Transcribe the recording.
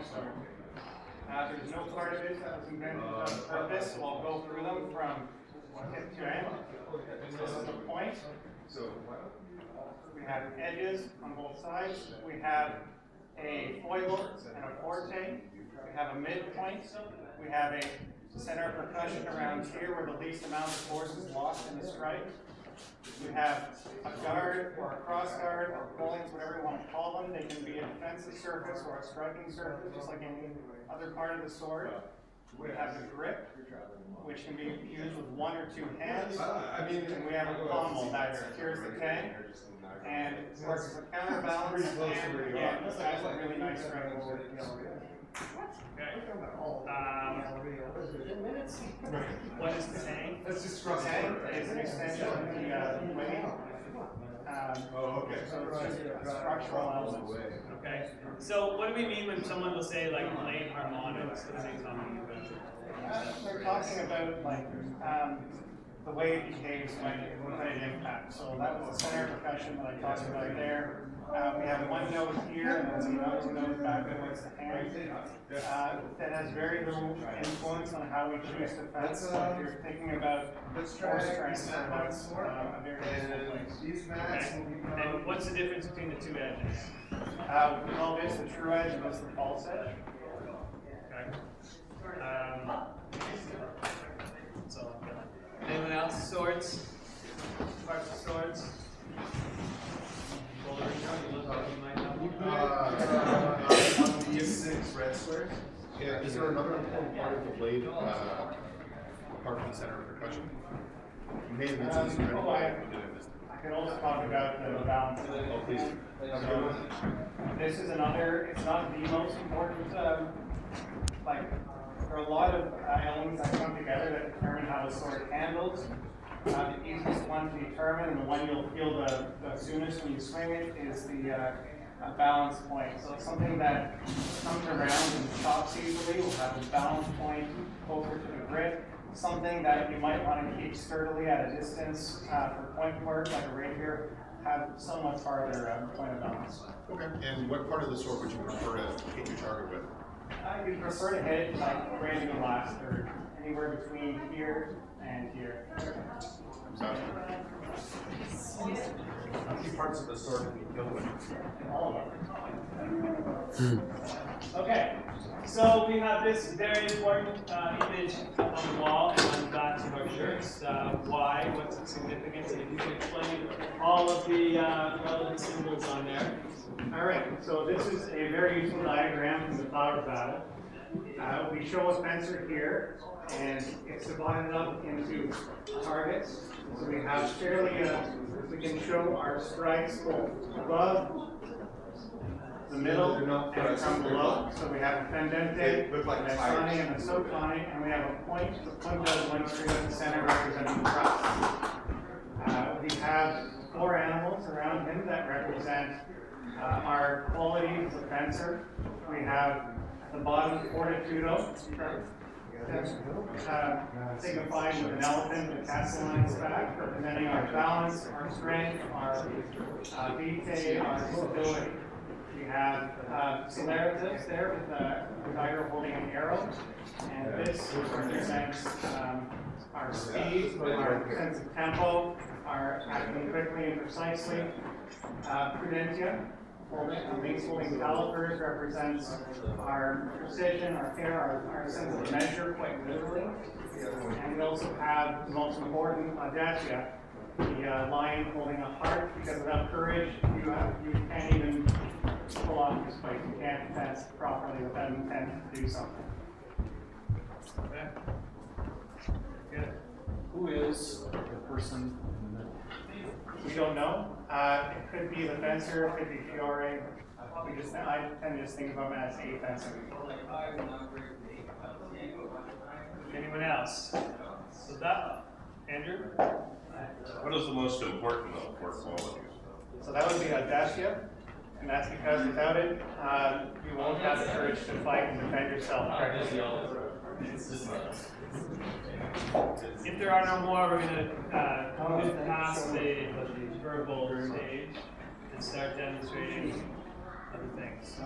harmonic sword. Uh, there's no part of it that was invented on purpose, so I'll go through them from tip to end. This is a point. So we have edges on both sides. We have a foible and a forte. We have a midpoint. We have a center of percussion around here where the least amount of force is lost in the strike. We have a guard or a cross guard or quillons, whatever you want to call them. They can be a defensive surface or a striking surface, just like any other part of the sword. We have the grip, which can be used with one or two hands. And we have a pommel that secures the tang and works as a counterbalance. And again, this has a really nice surface. Okay. Um, what is the tang? That's just cross. Tang is an extension of the, uh, wing. Um, Oh, okay. So it's just a structural element. Okay. So what do we mean when someone will say like playing harmonics? What are they talking about? Uh, We're talking about like, um, the way it behaves when, when it impacts. So that was the center of percussion that I talked about there. Uh, we have one note here and then another note back towards the hand. Uh, that has very little influence on how we choose to fence. So if you're thinking about force it. strength, Snap so on that's uh, a very useful place. Okay. And what's the difference between the two edges? Uh, we call this the true edge and this the false edge. Okay. Um, that's all I've got. Anyone else? Swords? Parts of swords? Bowler, you look like you might know. Uh, on these Yeah, is there another important part of the blade, uh, apart from the center of percussion? You may have mentioned this already, Um, but oh, I I- did I miss it? I can also talk about the balance. Oh, please. So, This is another, it's not the most important, um, like, there are a lot of uh, elements that come together that determine how a sword handles. Uh, the easiest one to determine, and the one you'll feel the, the soonest when you swing it, is the, uh, uh, balance point. So something that comes around and stops easily, will have a balance point over to the grit. Something that you might want to keep sturdily at a distance, uh, for point work, like a rapier, have somewhat farther, uh, point of balance. Okay, and what part of the sword would you prefer to hit your target with? I would prefer to hit like the last third, anywhere between here and here. Sounds many parts of the sword can you kill with? All of them. Okay, so we have this very important uh, image on the wall on the backs of our shirts. Uh, why? What's its significance? And if you can explain all of the uh, relevant symbols on there. All right, so this is a very useful diagram from the Flower Battle. Uh, we show a fencer here, and it's divided up into targets. So we have fairly, uh, we can show our strikes both above, the middle, and from below. So we have a look like an asani, and a sottani, and we have a point. The point does one straight up the center representing the cross. Uh, we have four animals around him that represent uh, our quality as a fencer. We have the bottom fortitudo, uh, signifying with an elephant with a castle on its back, representing our balance, our strength, our uh, vitae, our stability. We have uh, Celeritas there with a tiger holding an arrow, and this represents um, our speed, our sense of tempo, our acting quickly and precisely. Uh, Prudentia, holding calipers represents our precision, our care, our, our sense of measure quite literally. And we also have the most important, Audacia, the uh, lion holding a heart, because without courage, you have, you can't even pull off this fight. You can't fence properly without intent to do something. Okay. Who is the person? We don't know. Uh, it could be the fencer, it could be Fiore. We just, I tend to just think of him as a fencer. Anyone else? So that, Andrew? What is the most important of four qualities? So that would be Audacia, and that's because without it, uh, you won't have the courage to fight and defend yourself correctly. If there are no more, we're gonna, uh, move past the verbal stage and start demonstrating other things.